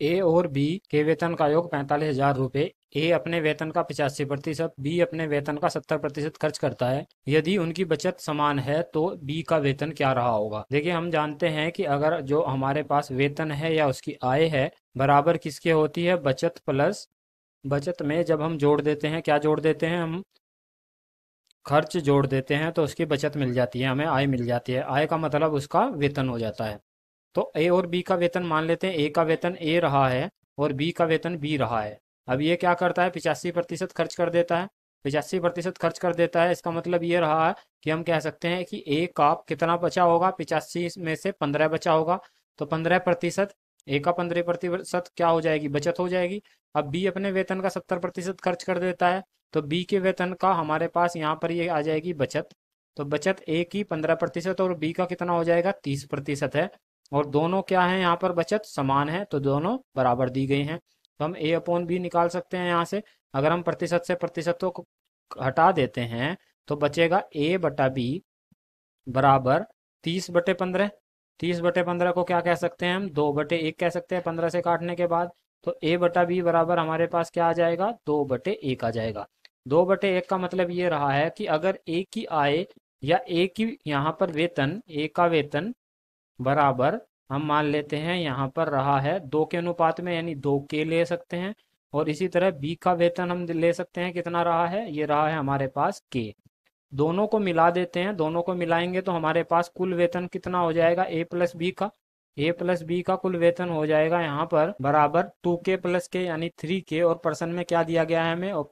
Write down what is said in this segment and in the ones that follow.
ए और बी के वेतन का योग पैंतालीस हज़ार रूपए। ए अपने वेतन का पिचासी प्रतिशत, बी अपने वेतन का सत्तर प्रतिशत खर्च करता है। यदि उनकी बचत समान है तो बी का वेतन क्या रहा होगा? देखिए, हम जानते हैं कि अगर जो हमारे पास वेतन है या उसकी आय है, बराबर किसके होती है? बचत प्लस बचत में जब हम जोड़ देते हैं, क्या जोड़ देते हैं हम? खर्च जोड़ देते हैं तो उसकी बचत मिल जाती है, हमें आय मिल जाती है। आय का मतलब उसका वेतन हो जाता है। तो ए और बी का वेतन मान लेते हैं। ए का वेतन ए रहा है और बी का वेतन बी रहा है। अब ये क्या करता है? पिचासी प्रतिशत खर्च कर देता है। पिचासी प्रतिशत खर्च कर देता है। इसका मतलब ये रहा है कि हम कह सकते हैं कि ए का कितना बचा होगा? पिचासी में से पंद्रह बचा होगा। तो पंद्रह प्रतिशत, ए का पंद्रह प्रतिशत क्या हो जाएगी? बचत हो जाएगी। अब बी अपने वेतन का सत्तर प्रतिशत खर्च कर देता है। तो बी के वेतन का हमारे पास यहाँ पर ये आ जाएगी बचत। तो बचत ए की पंद्रह प्रतिशत और बी का कितना हो जाएगा? तीस प्रतिशत है। और दोनों क्या है यहाँ पर बचत? समान है तो दोनों बराबर दी गई हैं। तो हम ए अपोन बी निकाल सकते हैं यहाँ से। अगर हम प्रतिशत से प्रतिशतों को हटा देते हैं तो बचेगा ए बटा बी बराबर तीस बटे पंद्रह। तीस बटे पंद्रह को क्या कह सकते हैं हम? दो बटे एक कह सकते हैं पंद्रह से काटने के बाद। तो ए बटा बी बराबर हमारे पास क्या आ जाएगा? दो बटे एक आ जाएगा। दो बटे एक का मतलब ये रहा है कि अगर एक की आय या एक की यहाँ पर वेतन एक का वेतन बराबर हम मान लेते हैं यहाँ पर रहा है दो के अनुपात में, यानी दो के ले सकते हैं। और इसी तरह बी का वेतन हम ले सकते हैं, कितना रहा है? ये रहा है हमारे पास के। दोनों को मिला देते हैं, दोनों को मिलाएँगे तो हमारे पास कुल वेतन कितना हो जाएगा? ए प्लस बी का। ए प्लस बी का कुल वेतन हो जाएगा यहाँ पर बराबर टू के प्लस के, यानी थ्री के। और पर्सन में क्या दिया गया है हमें?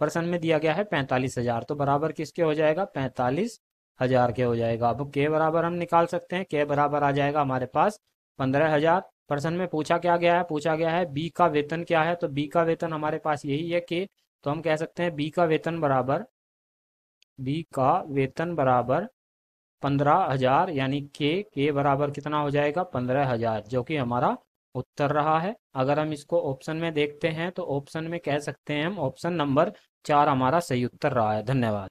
पर्सन में दिया गया है पैंतालीस हज़ार। तो बराबर किसके हो जाएगा? पैंतालीस हज़ार के हो जाएगा। अब के बराबर हम निकाल सकते हैं। के बराबर आ जाएगा हमारे पास पंद्रह हज़ार। पर्सन में पूछा क्या गया है? पूछा गया है बी का वेतन क्या है? तो बी का वेतन हमारे पास यही है के तो हम कह सकते हैं बी का वेतन बराबर बी का वेतन बराबर पंद्रह हज़ार, यानी के के बराबर कितना हो जाएगा? पंद्रह हज़ार, जो कि हमारा उत्तर रहा है। अगर हम इसको ऑप्शन में देखते हैं तो ऑप्शन में कह सकते हैं हम ऑप्शन नंबर चार हमारा सही उत्तर रहा है। धन्यवाद।